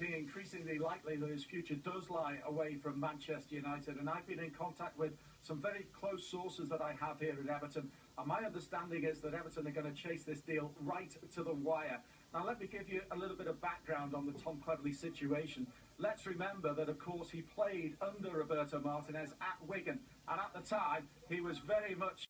looking increasingly likely that his future does lie away from Manchester United. And I've been in contact with some very close sources that I have here at Everton. And my understanding is that Everton are going to chase this deal right to the wire. Now, let me give you a little bit of background on the Tom Cleverley situation. Let's remember that, of course, he played under Roberto Martinez at Wigan. And at the time, he was very much